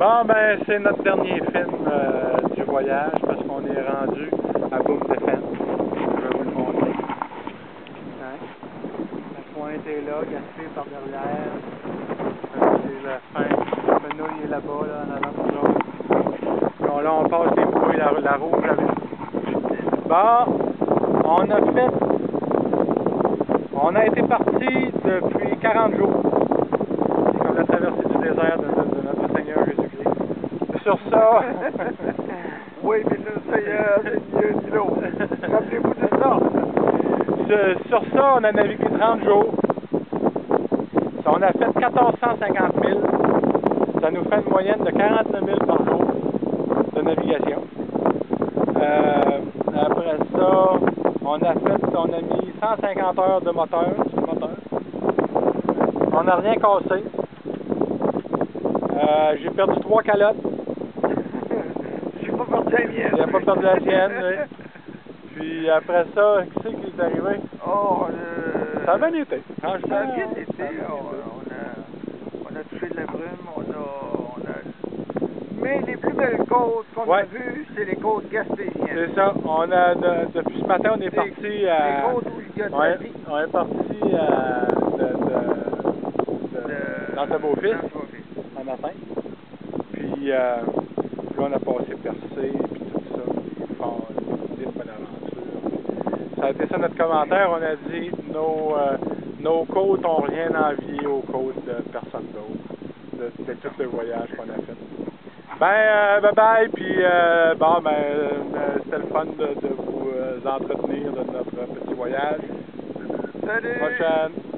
Bon, ben, c'est notre dernier film euh, du voyage parce qu'on est rendu à Boom Defense. Je vais vous le montrer. Hein? La pointe est là, Gaspé par derrière. C'est la fin. Le fenouil est là-bas, là, en avant de nous Bon, là, on passe les brouilles, la, la rouge avec. Bon, on a fait. On a été parti depuis 40 jours. C'est comme la traversée du désert de, de- de notre Seigneur Jésus-Christ. Sur ça. Oui, mais c'est mieux. Rappelez-vous de ça. Ce- sur ça, on a navigué 30 jours. Ça, on a fait 1450 000. Ça nous fait une moyenne de 49 000 par jour de navigation. Euh, après ça, on a fait, on a mis 150 heures de moteur sur le moteur. On n'a rien cassé. Euh, J'ai perdu trois calottes. Pas perdu la mienne. Il n'a pas perdu la sienne. oui. Puis après ça, qui c'est qui est arrivé? Oh, le... Ça a bien été. Franchement, Ça a bien été. a On, on a, on a touché de la brume. On a, on a... Mais les plus belles côtes qu'on Ouais. a vues, c'est les côtes gaspésiennes. C'est ça. On a de- depuis ce matin, on est Les- parti Les à. côtes où il y a de la Ouais, vie. on est parti à de, de, de- de- dans ta beau-fils dans Beau-Fils. un matin. Puis euh, là, on a passé Percé, puis tout ça, puis fort, une bonne aventure. Ça a été ça notre commentaire. On a dit nos, euh, nos côtes n'ont rien envié aux côtes de personne d'autre, de, de tout le voyage qu'on a fait. Ben, euh, bye bye, puis euh, bon, ben, c'était le fun de, de vous entretenir de notre petit voyage. Salut! Prochaine.